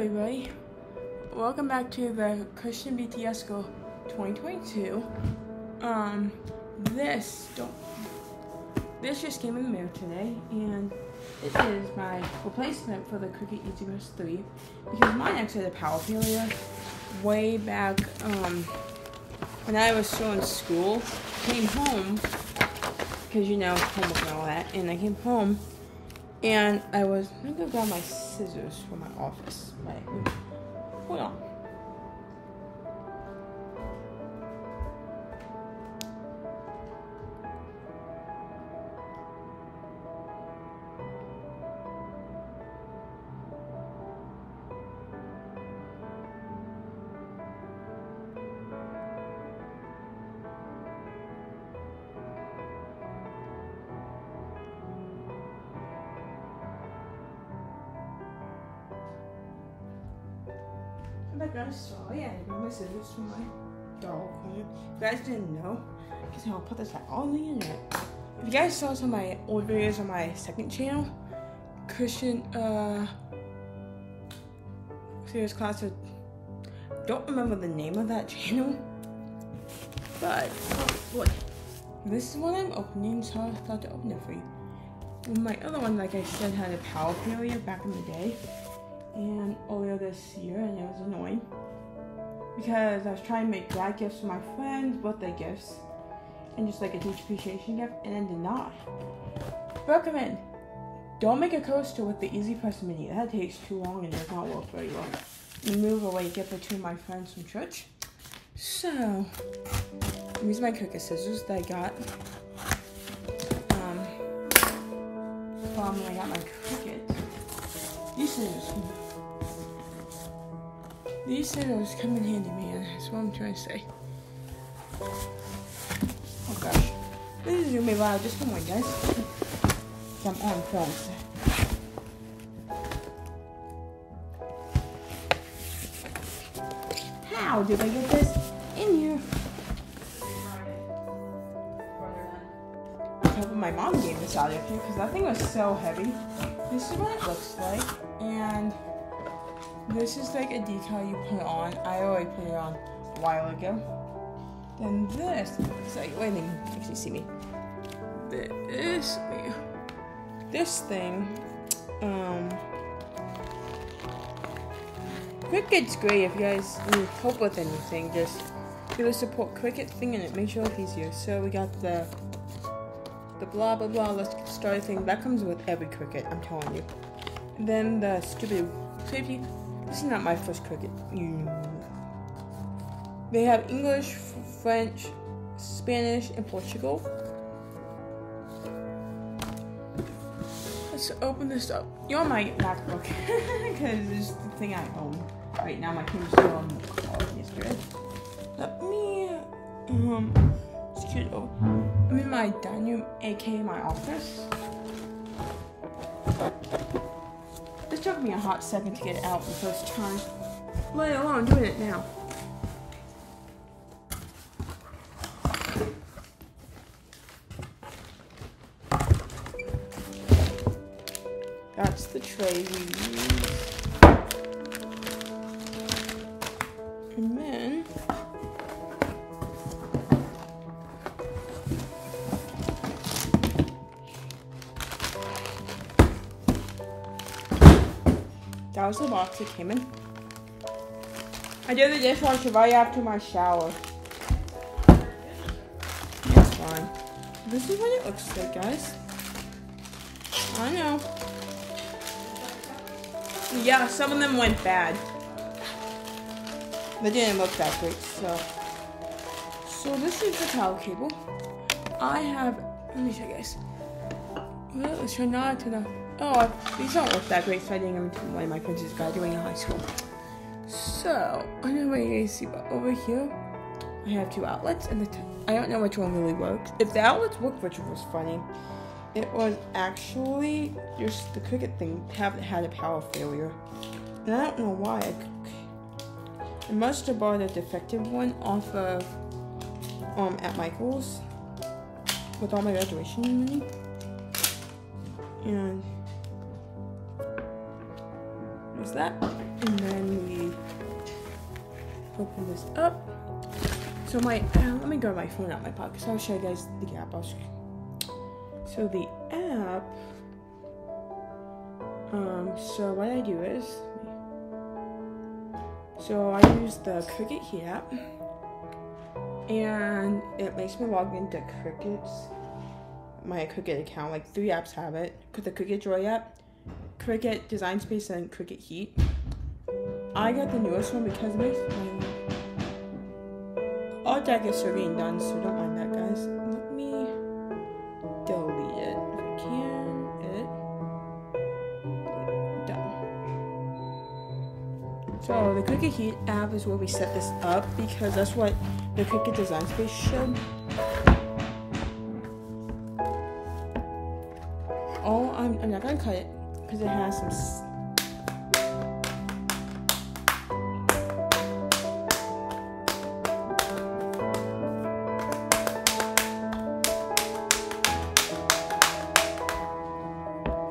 Everybody, welcome back to the Christian BTS Girl 2022. Um, this don't this just came in the mail today, and this is my replacement for the Cricut EasyPress 3 because mine actually had a power failure way back um when I was still in school. Came home because you know homework and all that, and I came home and I was I'm gonna grab my scissors from my office. Right. Hold on. I'm sorry, I got my scissors from my home. If you guys didn't know, because I'll put this on the internet. If you guys saw some of my old videos on my second channel, Christian, uh, serious class, don't remember the name of that channel, but boy, this is what I'm opening, so I thought to open it for you. My other one, like I said, had a power failure back in the day and earlier this year, and it was annoying because I was trying to make grad gifts for my friends, birthday gifts, and just like a teacher appreciation gift, and then did not. Recommend don't make a coaster with the Easy Press Mini. That takes too long and does not work very well. Move away it to my friends from church. So, these are my Cricut scissors that I got um, from when I got my Cricut. These scissors. These scissors come in handy, man. That's what I'm trying to say. Oh gosh. This is gonna be loud. Just come on, guys. I'm on film. How did I get this My mom gave this out of here because that thing was so heavy. This is what it looks like, and this is like a decal you put on. I already put it on a while ago. Then this, so wait, you can actually see me. This, this thing, um, Cricut's great if you guys need help with anything. Just do the support Cricut thing and it makes your life easier. So we got the the blah blah blah. Let's get started thing that comes with every Cricut I'm telling you. And then the stupid safety. This is not my first Cricut. They have English, French, Spanish, and Portugal. Let's open this up. You're my MacBook because it's the thing I own right now. My computer's still on the call yesterday. Let me um scoot over. Oh. I'm in my dining room, aka my office. This took me a hot second to get out the first time, let alone doing it now. That's the tray we use. The box it came in. I did the dishwasher right after my shower. Fine. This is what it looks like, guys. I know. Yeah, some of them went bad. They didn't look that great, so. So this is the towel cable. I have, let me show you guys. Well, let's not to the, oh, these don't look that great, so I didn't give them to my friends who's graduating high school. So, know what you guys see, but over here, I have two outlets, and the I don't know which one really works. If the outlets work, which was funny, it was actually just the Cricut thing have had a power failure, and I don't know why. I, I must have bought a defective one off of um at Michael's with all my graduation money, and was that And then we open this up. So my, uh, let me grab my phone out my pocket. So I'll show you guys the app. So the app, um, so what I do is, so I use the Cricut Heat app, and it makes me log into Cricut's, my Cricut account. Like three apps have it. The Cricut Joy app, Cricut Design Space, and Cricut Heat. I got the newest one because it my all deck is getting done, so don't mind that, guys. Let me delete it if I can. Edit. Done. So the Cricut Heat app is where we set this up because that's what the Cricut Design Space should. I'm, not gonna cut it because it has some S-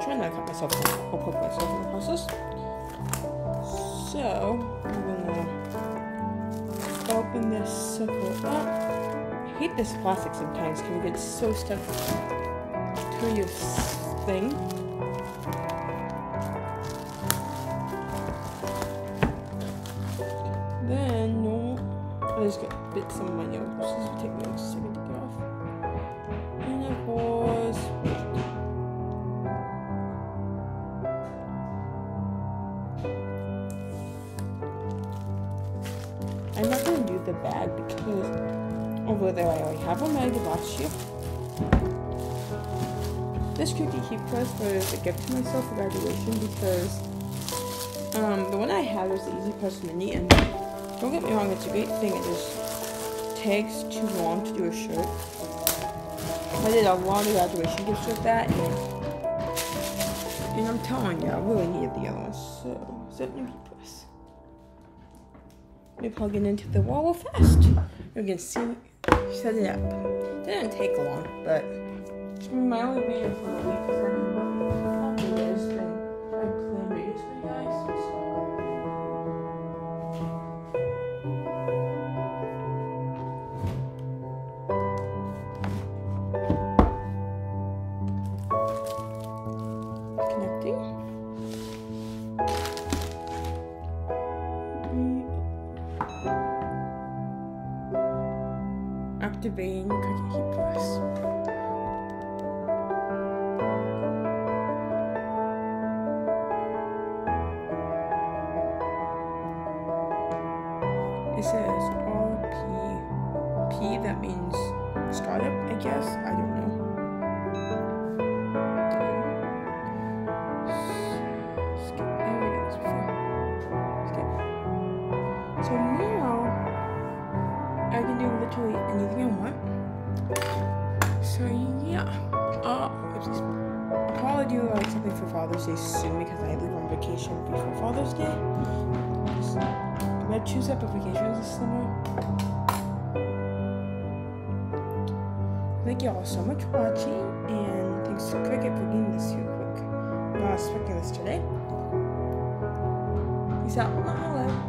Try not to cut myself, I'll poke myself in the process. So, I'm gonna open this circle up. I hate this plastic sometimes because it gets so stuck to your thing. Then, no, I just got bits of my nails. This will take me like a second to get off. And of course, I'm not gonna do the bag because over there I already have I did last year. This cookie heat press was a gift to myself for graduation because um, the one I had was the Easy Press Mini and don't get me wrong, it's a great thing. It just takes too long to do a shirt. I did a lot of graduation gifts with that and, and I'm telling you, I really needed the other one. So, zip heat press we plug it into the wall fast. You can see set it up. Didn't take long, but my only video for the week for Father's Day soon because I leave on vacation before Father's Day. I'm gonna choose two separate vacations this summer. Thank you all so much for watching and thanks to Cricut for getting this here quick. I'm not expecting this today. Peace out.